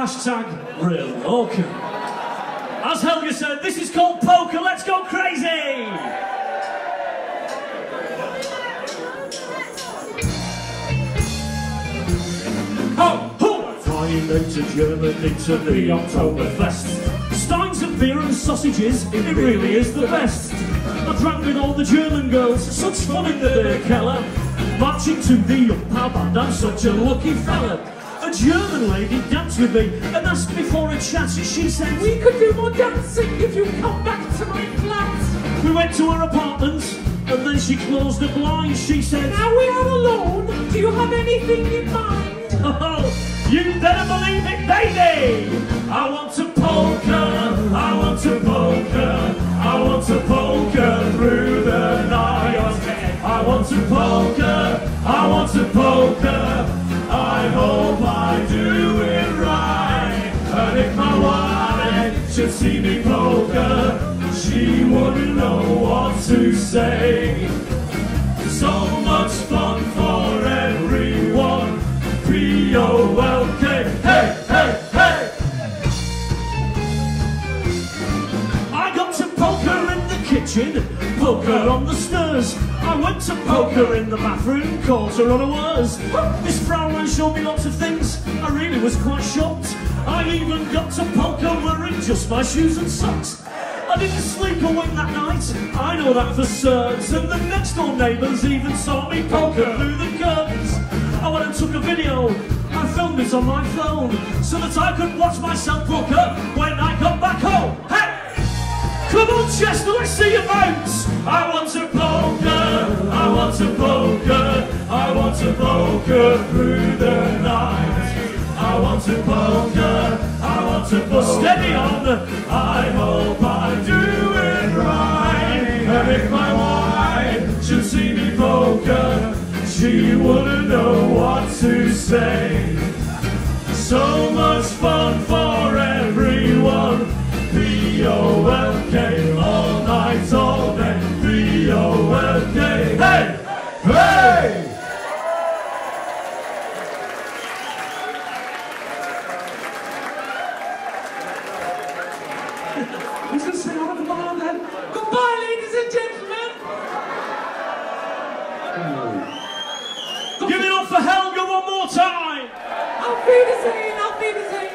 Hashtag real. Okay. As Helga said, this is called polka. Let's go crazy! Oh, Flying into Germany to the Oktoberfest. Steins of beer and sausages, it really is the best. I drank with all the German girls, such fun in the beer keller. Marching to the oompah band, I'm such a lucky fella. A German lady danced with me and asked me for a chat. She said, We could do more dancing if you come back to my flat. We went to her apartment and then she closed the blinds. She said, Now we are alone. Do you have anything in mind? Oh, you better believe it, baby! I want to polka, see me polka, she wouldn't know what to say. So much fun for everyone. P-O-L-K. Hey, hey, hey! I got to polka in the kitchen, polka on the stairs. I went to polka in the bathroom, caught her on a unawares. This Fraulein showed me lots of things, I really was quite shocked. I even got to polka wearing just my shoes and socks. I didn't sleep a wink that night, I know that for certain. And the next door neighbours even saw me polka through the curtains. I went and took a video, I filmed it on my phone, so that I could watch myself polka when I got back home. Hey! Come on, Chester, let's see your votes. I want to polka, I want to polka, I want to polka through the night. I want to polka, I want to polka. Steady on, I hope I do it right. And if my wife should see me polka, she wouldn't know what to say. So much fun for everyone. P-O-L-K all night, all day. P-O-L-K. Hey! Hey! Who's going to out of the bar then? Goodbye, ladies and gentlemen. Give it up for Helga one more time! Auf Wiedersehen, auf Wiedersehen.